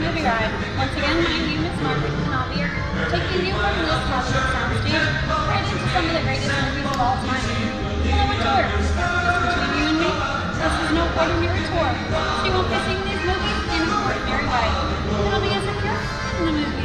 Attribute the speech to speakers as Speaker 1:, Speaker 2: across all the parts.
Speaker 1: Movie Ride. Once again, my name is Margaret be taking you from this Hollywood soundstage right into some of the greatest movies of all time. And tour. Between you and me, this is no ordinary tour. You won't be seeing these movies in an ordinary way. It'll be as if you're in the movies.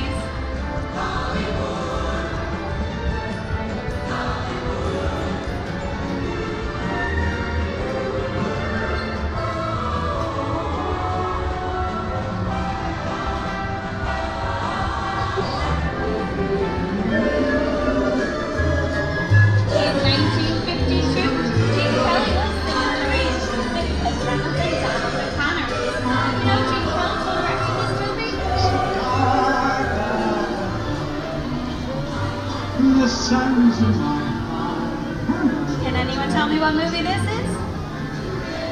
Speaker 1: Me what movie this is?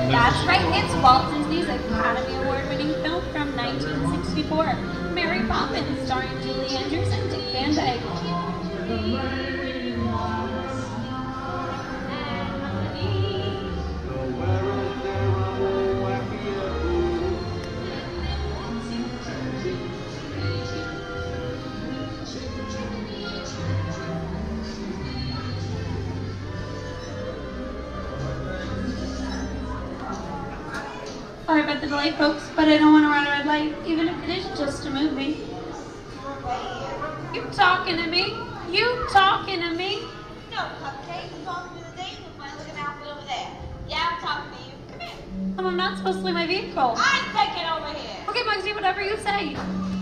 Speaker 1: That's right, it's Walt Disney's Academy Award-winning film from 1964, Mary Poppins, starring Julie Andrews and Dick Van Dyke. Sorry about the delay, folks, but I don't want to run a red light, even if it is just a movie. You talking to me? You talking to me?
Speaker 2: No, Cupcake, I'm talking to the dame with my looking outfit over there. Yeah, I'm talking to you. Come here.
Speaker 1: I'm not supposed to leave my vehicle.
Speaker 2: I'm taking over here.
Speaker 1: Okay, Muggsy, whatever you say.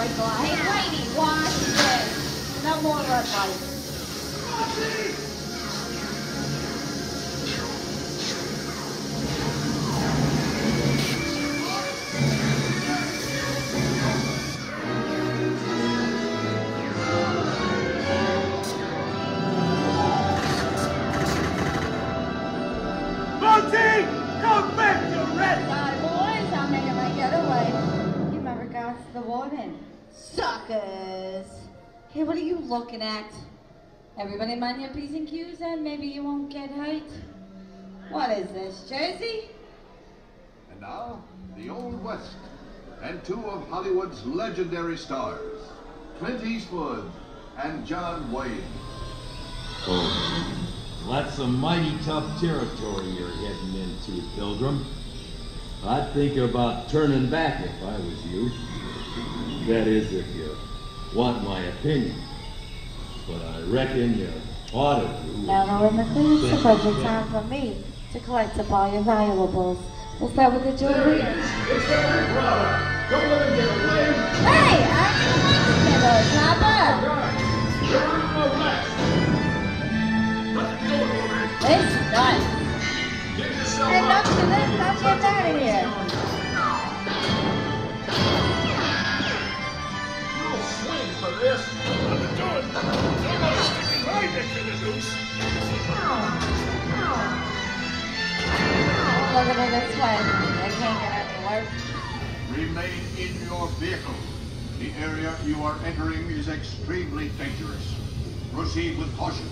Speaker 2: Hey, Whitey, watch this. No more red.
Speaker 3: Monty! Come back, you rat!
Speaker 4: My boys, I'm making my getaway. Give my regards to the warden. Suckers! Hey, what are you looking at? Everybody mind your P's and Q's and maybe you won't get hurt? What is this, Jersey?
Speaker 5: And now, the Old West, and two of Hollywood's legendary stars, Clint Eastwood and John Wayne.
Speaker 6: Oh, that's a mighty tough territory you're heading into, Pilgrim. I'd think about turning back if I was you. That is, if you want my opinion. But I reckon you ought to do.
Speaker 4: Now, when the things the budget time for me to collect up all your valuables. We'll start with the jewelry. Hey, I didn't like it, Chopper. It's nuts. Enough to this, I'm getting out of here. Look at it this way. They can't get any worse.
Speaker 5: Remain in your vehicle. The area you are entering is extremely dangerous. Proceed with caution.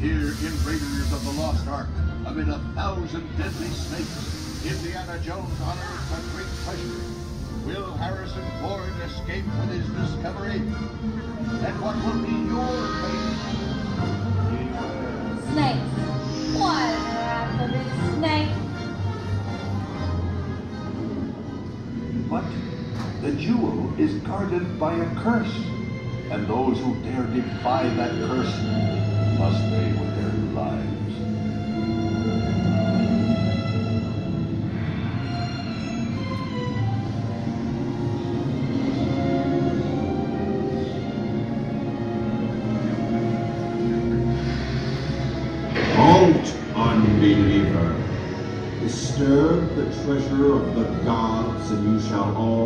Speaker 5: Here in Raiders of the Lost Ark, amid a thousand deadly snakes, Indiana Jones honors a great treasure. Will Harrison Ford escape with his discovery? And what will be your fate?
Speaker 4: Snakes. One after this snake.
Speaker 5: But the jewel is guarded by a curse, and those who dare defy that curse must pay with
Speaker 7: treasure of the gods, and you shall all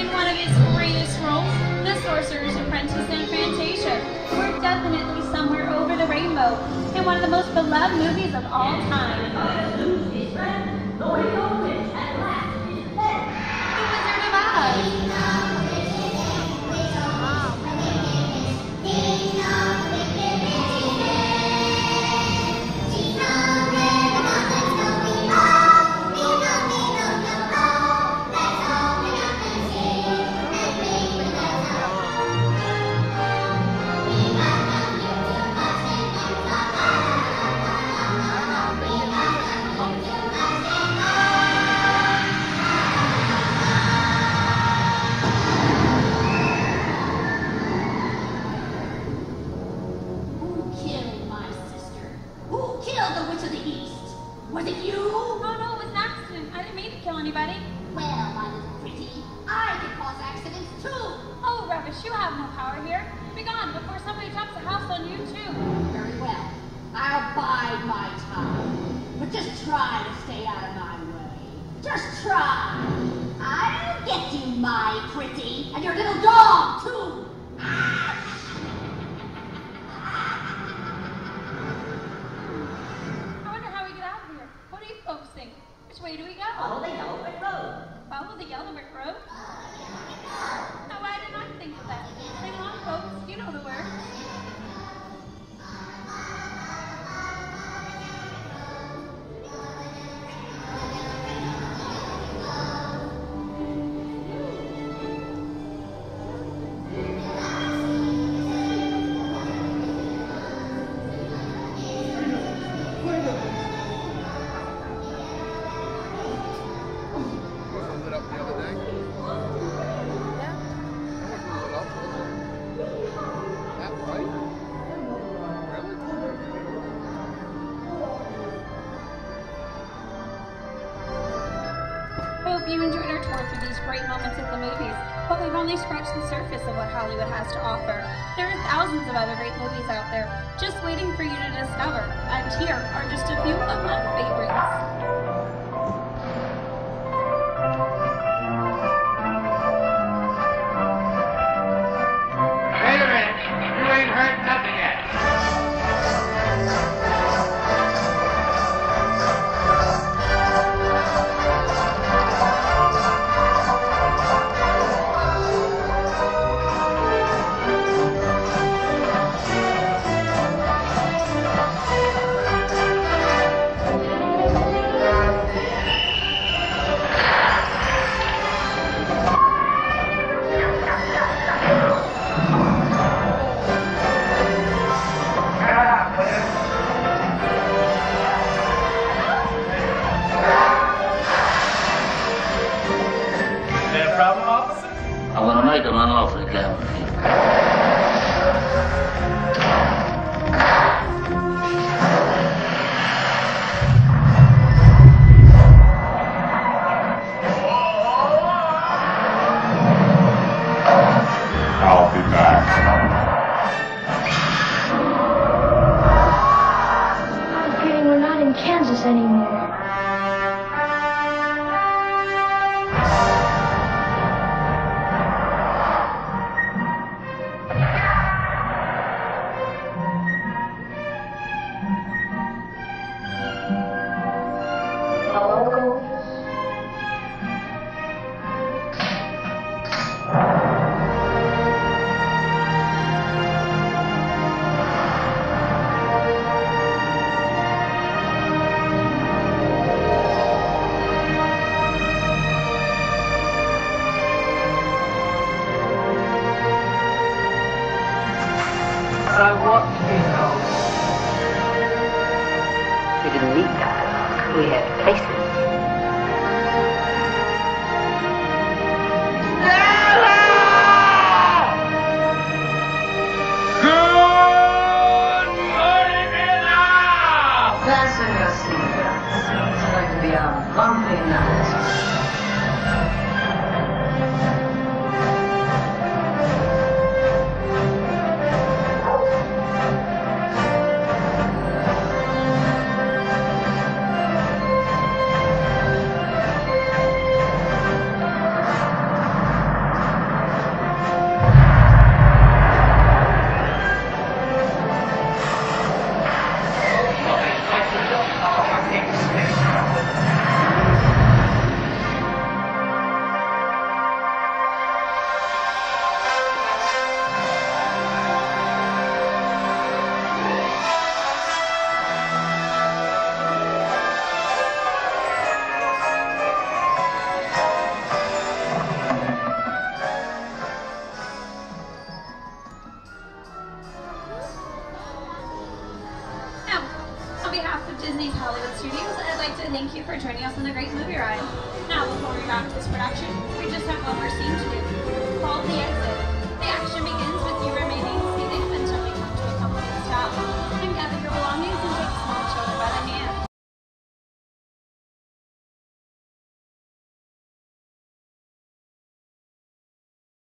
Speaker 1: in one of his greatest roles, The Sorcerer's Apprentice in Fantasia, or definitely Somewhere Over the Rainbow, in one of the most beloved movies of all time.
Speaker 8: Was it you?
Speaker 1: No, no, it was an accident. I didn't mean to kill anybody.
Speaker 8: Well, my little pretty, I can cause accidents too.
Speaker 1: Oh, rubbish, you have no power here. Be gone before somebody drops a house on you too.
Speaker 8: Very well. I'll bide my time. But just try to stay out of my way. Just try. I'll get you, my pretty, and your little dog too.
Speaker 1: You enjoyed our tour through these great moments of the movies, but we've only scratched the surface of what Hollywood has to offer. There are thousands of other great movies out there, just waiting for you to discover, and here are just a few of my favorites.
Speaker 9: So what do you know? We didn't need dialogue. We had faces. Fasten your seatbelts. It's going to be a bumpy night.
Speaker 1: Now, on behalf of Disney's Hollywood Studios, I'd like to thank you for joining us on the Great Movie Ride. Now, before we wrap this production, we just have one more scene to do, called The Exit. The action begins with you